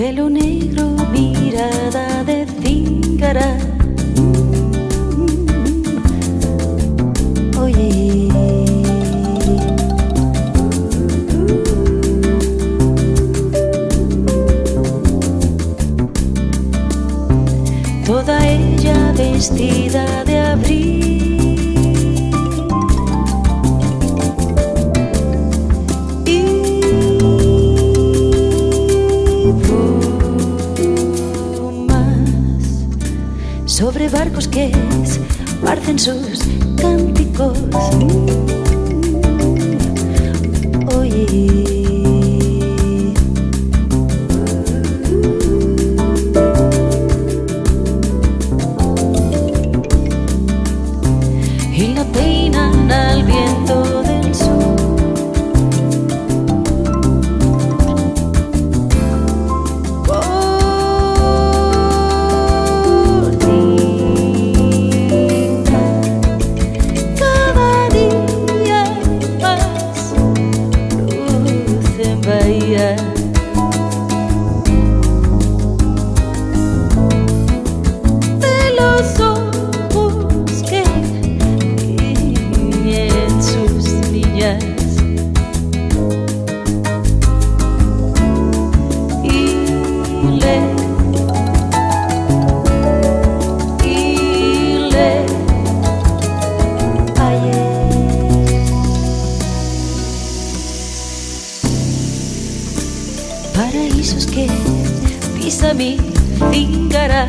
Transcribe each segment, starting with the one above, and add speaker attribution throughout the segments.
Speaker 1: Pelo negro, mirada de cíngara. Oye. Toda ella vestida de abril. Sobre barcos que esparcen sus cánticos. Paraísos que pisa mi cíngara.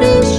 Speaker 1: notice